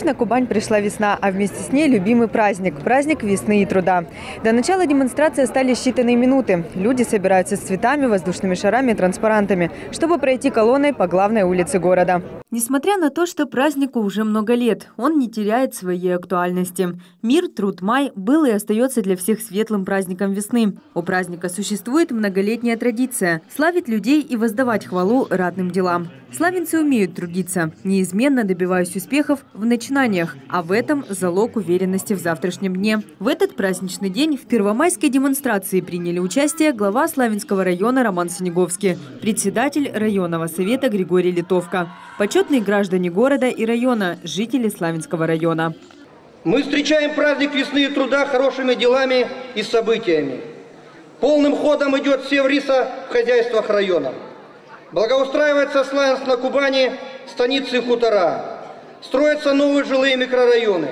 Вновь на Кубань пришла весна, а вместе с ней любимый праздник – праздник весны и труда. До начала демонстрации остались считанные минуты. Люди собираются с цветами, воздушными шарами и транспарантами, чтобы пройти колонной по главной улице города. Несмотря на то, что празднику уже много лет, он не теряет своей актуальности. Мир, труд, май был и остается для всех светлым праздником весны. У праздника существует многолетняя традиция – славить людей и воздавать хвалу ратным делам. Славянцы умеют трудиться, неизменно добиваясь успехов в начинаниях, а в этом залог уверенности в завтрашнем дне. В этот праздничный день в первомайской демонстрации приняли участие глава Славянского района Роман Синеговский, председатель районного совета Григорий Литовка, почетные граждане города и района, жители Славянского района. Мы встречаем праздник весны и труда хорошими делами и событиями. Полным ходом идет севриса в хозяйствах района. Благоустраивается Славянск на Кубани, станицы хутора. Строятся новые жилые микрорайоны.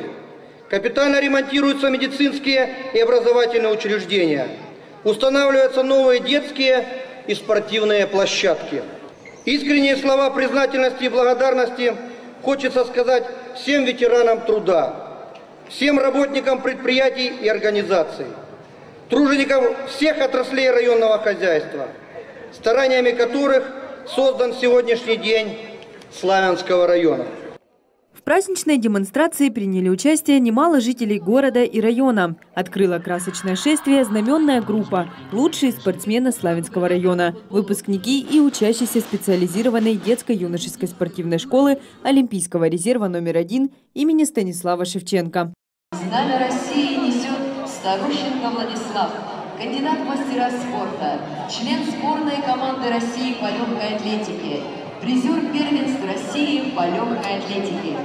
Капитально ремонтируются медицинские и образовательные учреждения. Устанавливаются новые детские и спортивные площадки. Искренние слова признательности и благодарности хочется сказать всем ветеранам труда, всем работникам предприятий и организаций, труженикам всех отраслей районного хозяйства, стараниями которых создан сегодняшний день Славянского района. Праздничной демонстрации приняли участие немало жителей города и района. Открыла красочное шествие знаменная группа «Лучшие спортсмены Славянского района», выпускники и учащиеся специализированной детско-юношеской спортивной школы Олимпийского резерва номер один имени Станислава Шевченко. Знамя России несет Старущенко Владислав, кандидат мастера спорта, член сборной команды России по легкой атлетике, призер первенств России по легкой атлетике.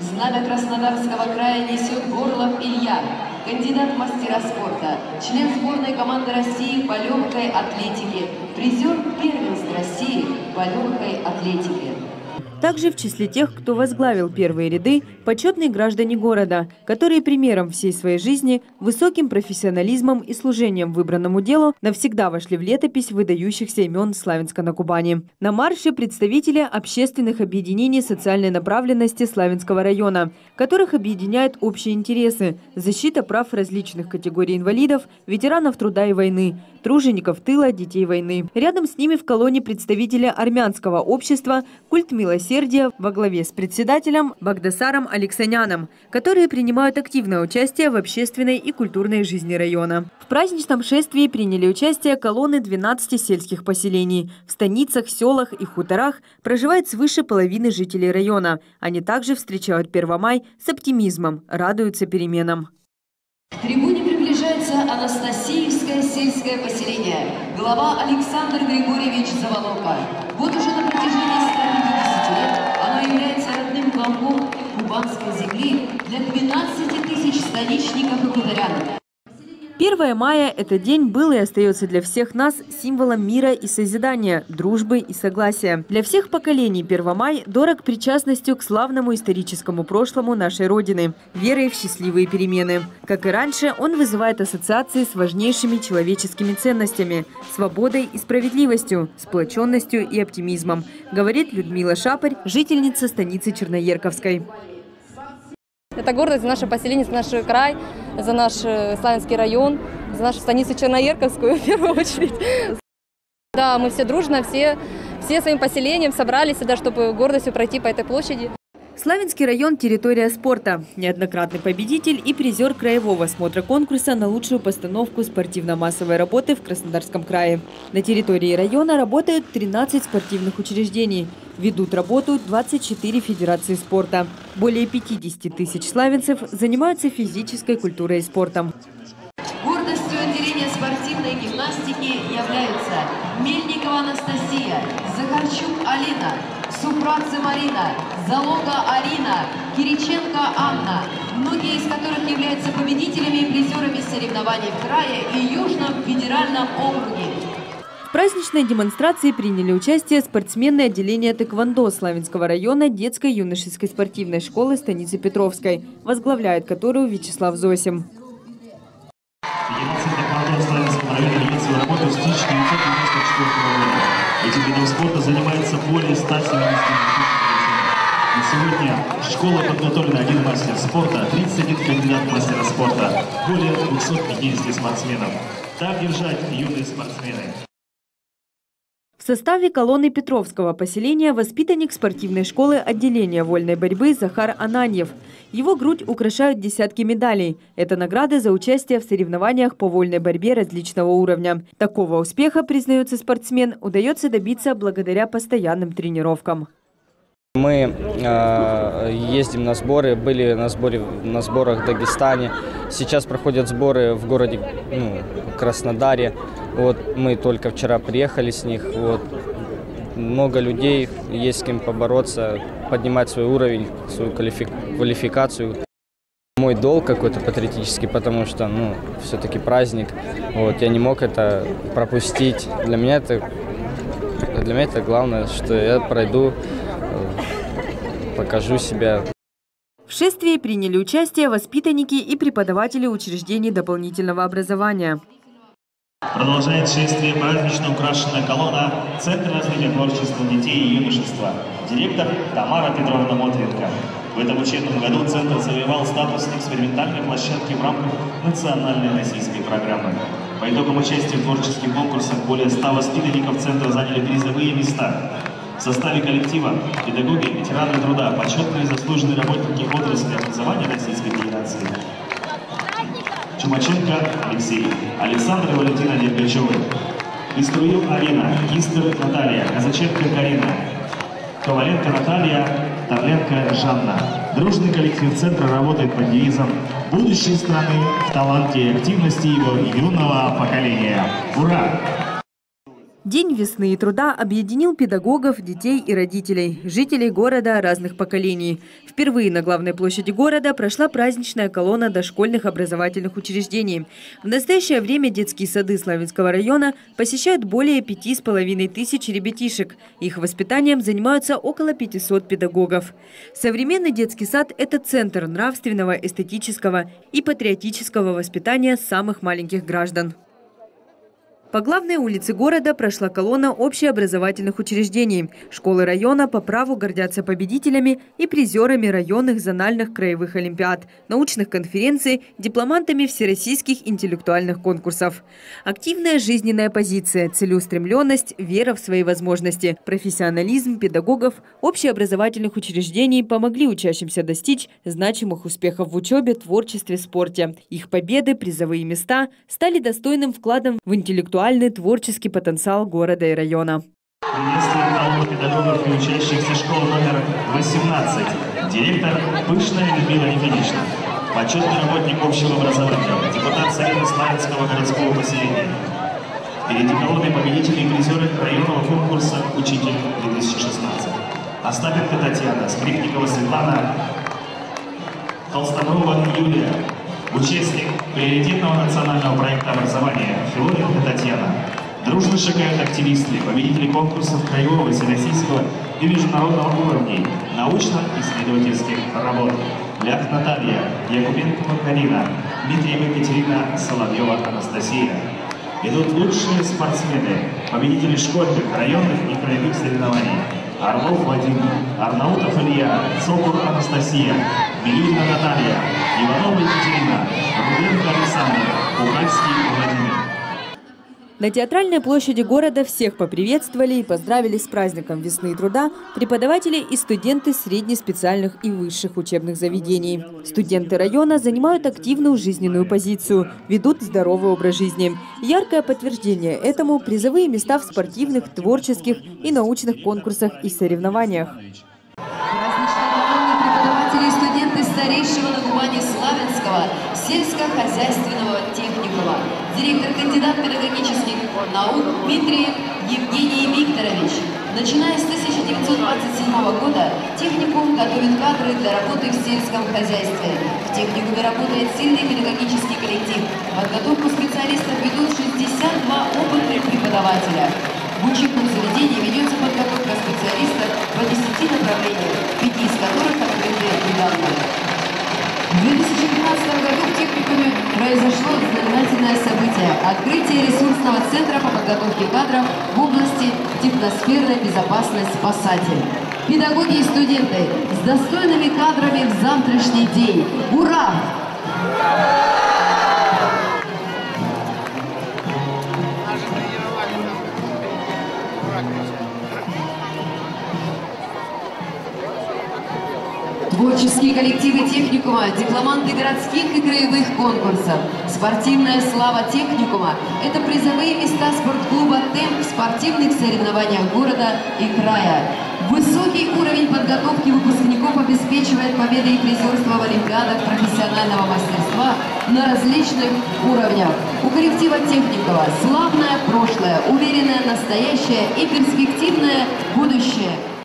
Знамя Краснодарского края несет Горлов Илья, кандидат мастера спорта, член сборной команды России по легкой атлетике, призер первенств России по легкой атлетике. Также в числе тех, кто возглавил первые ряды, почетные граждане города, которые примером всей своей жизни, высоким профессионализмом и служением выбранному делу навсегда вошли в летопись выдающихся имен Славянска на Кубани. На марше представители общественных объединений социальной направленности Славянского района, которых объединяют общие интересы – защита прав различных категорий инвалидов, ветеранов труда и войны, тружеников тыла, детей войны. Рядом с ними в колонне представители армянского общества «Культ милосердия» во главе с председателем Багдасаром Алексаняном, которые принимают активное участие в общественной и культурной жизни района. В праздничном шествии приняли участие колонны 12 сельских поселений. В станицах, селах и хуторах проживает свыше половины жителей района. Они также встречают Первомай с оптимизмом, радуются переменам. Приближается Анастасиевское сельское поселение. Глава Александр Григорьевич Заволока. Вот уже на протяжении 150 лет оно является родным уголком кубанской земли для 12 тысяч станичников и хуторян. 1 мая – это день был и остается для всех нас символом мира и созидания, дружбы и согласия. Для всех поколений 1 май дорог причастностью к славному историческому прошлому нашей Родины, верой в счастливые перемены. Как и раньше, он вызывает ассоциации с важнейшими человеческими ценностями – свободой и справедливостью, сплоченностью и оптимизмом, говорит Людмила Шапарь, жительница станицы Черноерковской. Это гордость за наше поселение, за наш край, за наш э, Славянский район, за нашу станицу Черноерковскую в первую очередь. Да, мы все дружно, все, все своим поселением собрались сюда, чтобы гордостью пройти по этой площади. Славянский район – территория спорта. Неоднократный победитель и призер краевого смотра конкурса на лучшую постановку спортивно-массовой работы в Краснодарском крае. На территории района работают 13 спортивных учреждений. Ведут работу 24 федерации спорта. Более 50 тысяч славянцев занимаются физической культурой и спортом. Гордостью отделения спортивной гимнастики являются Мельникова Анастасия, Захарчук Алина, Супрадзе Марина, Залога Арина, Кириченко Анна, многие из которых являются победителями и призерами соревнований в крае и Южном федеральном округе. В праздничной демонстрации приняли участие спортсмены отделения тэквондо Славянского района детской юношеской спортивной школы станицы Петровской, возглавляет которую Вячеслав Зосим. Федерация тэквондо Славянского района ведет свою работу с 1994 года. Этим видом спорта занимается более 170 детей. На сегодня в школе подготовлено один мастер спорта, 31 кандидат мастера спорта, более 250 спортсменов. Так держать, юные спортсмены. Составе колонны Петровского поселения воспитанник спортивной школы отделения вольной борьбы Захар Ананьев. Его грудь украшают десятки медалей. Это награды за участие в соревнованиях по вольной борьбе различного уровня. Такого успеха, признается спортсмен, удается добиться благодаря постоянным тренировкам. Мы э, ездим на сборы, были на, сборе, на сборах в Дагестане. Сейчас проходят сборы в городе ну, Краснодаре. Вот мы только вчера приехали с них. Вот. Много людей, есть с кем побороться, поднимать свой уровень, свою квалификацию. Мой долг какой-то патриотический, потому что, ну, все-таки праздник. Вот, я не мог это пропустить. Для меня это, для меня это главное, что я пройду покажу себя. В шествии приняли участие воспитанники и преподаватели учреждений дополнительного образования. Продолжает шествие празднично украшенная колонна Центра развития творчества детей и юношества. Директор Тамара Петровна Мотренко. В этом учебном году Центр завоевал статус экспериментальной площадки в рамках национальной российской программы. По итогам участия в творческих конкурсах более 100 воспитанников Центра заняли призовые места. В составе коллектива педагоги, ветераны труда, почетные заслуженные работники отрасли образования Российской Федерации. Чумаченко Алексей, Александр и Валентина Дергачевы, Иструил Арина, Кистер Наталья, Казаченко Карина, Коваленко Наталья, Тавленко Жанна. Дружный коллектив центра работает под девизом «Будущее страны в таланте и активности его юного поколения». Ура! День весны и труда объединил педагогов, детей и родителей, жителей города разных поколений. Впервые на главной площади города прошла праздничная колонна дошкольных образовательных учреждений. В настоящее время детские сады Славянского района посещают более пяти с половиной тысяч ребятишек. Их воспитанием занимаются около 500 педагогов. Современный детский сад – это центр нравственного, эстетического и патриотического воспитания самых маленьких граждан. По главной улице города прошла колонна общеобразовательных учреждений. Школы района по праву гордятся победителями и призерами районных зональных краевых олимпиад, научных конференций, дипломантами всероссийских интеллектуальных конкурсов. Активная жизненная позиция, целеустремленность, вера в свои возможности, профессионализм педагогов общеобразовательных учреждений помогли учащимся достичь значимых успехов в учебе, творчестве, спорте. Их победы, призовые места стали достойным вкладом в интеллектуальную интеллектуальный, творческий потенциал города и района. Приветствуем колонну педагогов и учащихся школы номер 18. Директор Пышная Людмила Никитична. Почетный работник общего образования. Депутат Совета Славянского городского поселения. Впереди колонны победителей и призеры районного конкурса «Учитель-2016». Остапенко Татьяна, Скрипникова Светлана, Толстомрова Юлия, Участник приоритетного национального проекта образования Филоненко Татьяна. Дружно шагают активисты, победители конкурсов краевого, всероссийского и международного уровней научно-исследовательских работ. Ляк Наталья, Якубенко Карина, Дмитриева Екатерина, Соловьева Анастасия. Идут лучшие спортсмены, победители школьных, районных и краевых соревнований. Орлов Вадим, Арнаутов Илья, Цокур Анастасия, Милюина Наталья, Иванова Екатерина, Руденко Александр, Кухальский Владимир. На театральной площади города всех поприветствовали и поздравили с праздником весны и труда преподаватели и студенты среднеспециальных и высших учебных заведений. Студенты района занимают активную жизненную позицию, ведут здоровый образ жизни. Яркое подтверждение этому – призовые места в спортивных, творческих и научных конкурсах и соревнованиях. преподаватели и студенты старейшего на Кубани сельскохозяйственного техникума директор кандидат педагогических наук Дмитриев Евгений Викторович. Начиная с 1927 года техникум готовит кадры для работы в сельском хозяйстве. В техникуме работает сильный педагогический коллектив. Подготовку специалистов ведут 62 опытных преподавателя. В учебном заведении ведется подготовка специалистов по 10 направлениях, пяти из которых открыты недавно. В 2015 техникуме произошло знаменательное событие – открытие ресурсного центра по подготовке кадров в области техносферной безопасности «Спасатель». педагоги и студенты с достойными кадрами в завтрашний день. Ура! Творческие коллективы техникума, дипломанты городских и краевых конкурсов. Спортивная слава техникума – это призовые места спортклуба «Темп» в спортивных соревнованиях города и края. Высокий уровень подготовки выпускников обеспечивает победы и призерство в Олимпиадах профессионального мастерства на различных уровнях. У коллектива Техникова славное прошлое, уверенное настоящее и перспективное будущее –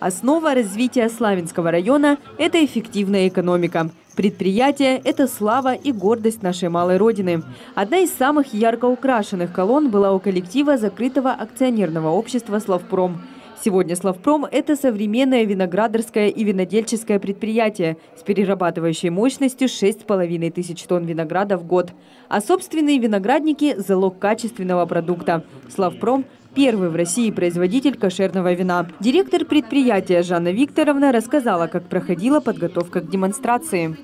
Основа развития Славянского района – это эффективная экономика. Предприятие – это слава и гордость нашей малой родины. Одна из самых ярко украшенных колонн была у коллектива закрытого акционерного общества «Славпром». Сегодня «Славпром» – это современное виноградарское и винодельческое предприятие с перерабатывающей мощностью 6,5 тысяч тонн винограда в год. А собственные виноградники – залог качественного продукта. «Славпром» первый в России производитель кошерного вина. Директор предприятия Жанна Викторовна рассказала, как проходила подготовка к демонстрации.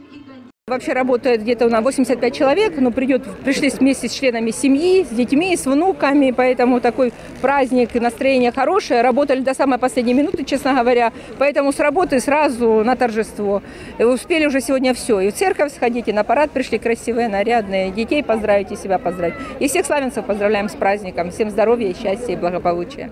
Вообще работает где-то на 85 человек, но придет, пришли вместе с членами семьи, с детьми, с внуками, поэтому такой праздник, настроение хорошее. Работали до самой последней минуты, честно говоря, поэтому с работы сразу на торжество. И успели уже сегодня все. И в церковь сходить, и на парад пришли красивые, нарядные, детей поздравить и себя поздравить. И всех славянцев поздравляем с праздником. Всем здоровья, счастья и благополучия.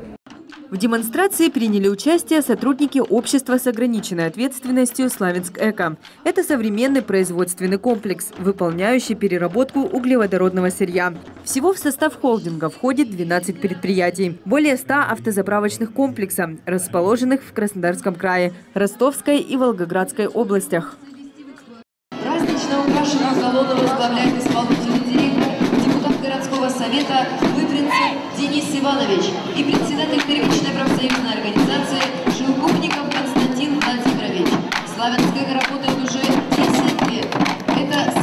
В демонстрации приняли участие сотрудники общества с ограниченной ответственностью «Славянск-Эко». Это современный производственный комплекс, выполняющий переработку углеводородного сырья. Всего в состав холдинга входит 12 предприятий, более 100 автозаправочных комплексов, расположенных в Краснодарском крае, Ростовской и Волгоградской областях. Празднично украшенную колонну возглавляет исполнительный директор, депутат городского совета Денис Иванович и председатель первичной профсоюзной организации Шелкупников Константин Владимирович. Славянская работает уже 10 лет. Это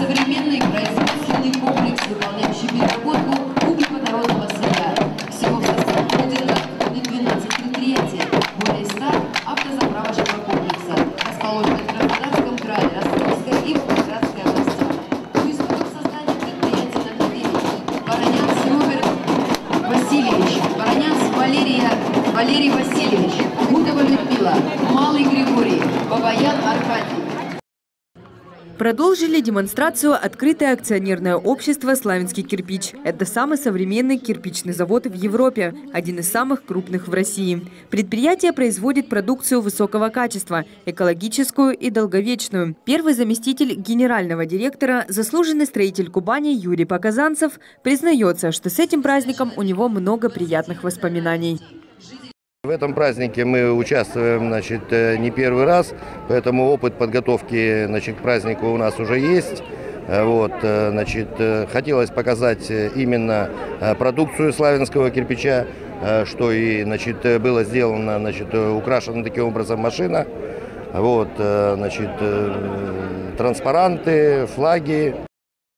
Продолжили демонстрацию открытое акционерное общество «Славянский кирпич». Это самый современный кирпичный завод в Европе, один из самых крупных в России. Предприятие производит продукцию высокого качества, экологическую и долговечную. Первый заместитель генерального директора, заслуженный строитель Кубани Юрий Показанцев, признается, что с этим праздником у него много приятных воспоминаний. В этом празднике мы участвуем значит, э, не первый раз, поэтому опыт подготовки значит, к празднику у нас уже есть. Э, вот, э, значит, хотелось показать именно продукцию славянского кирпича, что и значит, было сделано, значит, украшена таким образом машина. Вот, значит, транспаранты, флаги.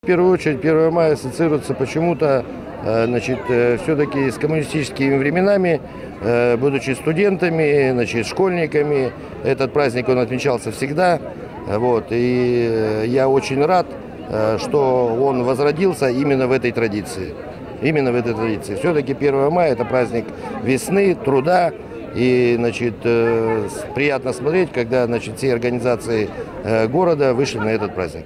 В первую очередь 1 мая ассоциируется почему-то значит, все-таки с коммунистическими временами, Э, будучи студентами, значит, школьниками. Этот праздник он отмечался всегда. Вот, и э, я очень рад, э, что он возродился именно в этой традиции. Именно в этой традиции. Все-таки 1 мая – это праздник весны, труда. И значит, приятно смотреть, когда значит, все организации города вышли на этот праздник.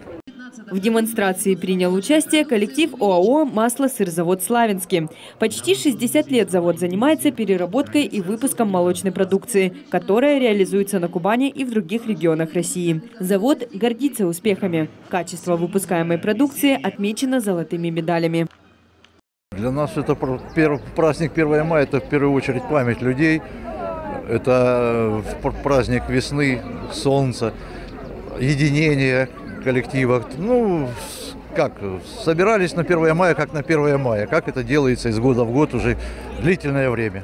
В демонстрации принял участие коллектив ОАО «Масло-сырзавод Славянский». Почти 60 лет завод занимается переработкой и выпуском молочной продукции, которая реализуется на Кубани и в других регионах России. Завод гордится успехами. Качество выпускаемой продукции отмечено золотыми медалями. Для нас это праздник 1 мая, это в первую очередь память людей. Это э, праздник весны, солнца, единения, коллективах. Ну, как, собирались на 1 мая, как на 1 мая. Как это делается из года в год уже длительное время.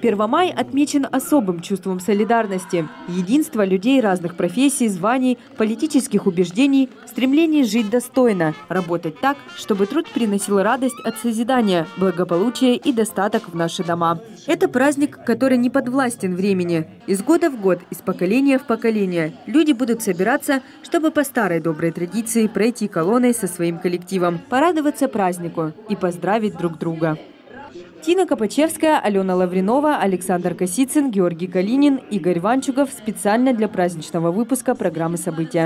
Первомай отмечен особым чувством солидарности, единства людей разных профессий, званий, политических убеждений, стремление жить достойно, работать так, чтобы труд приносил радость от созидания, благополучие и достаток в наши дома. Это праздник, который не подвластен времени. Из года в год, из поколения в поколение люди будут собираться, чтобы по старой доброй традиции пройти колонной со своим коллективом, порадоваться празднику и поздравить друг друга. Тина Копачевская, Алена Лавринова, Александр Косицын, Георгий Калинин, Игорь Ванчугов специально для праздничного выпуска программы «События».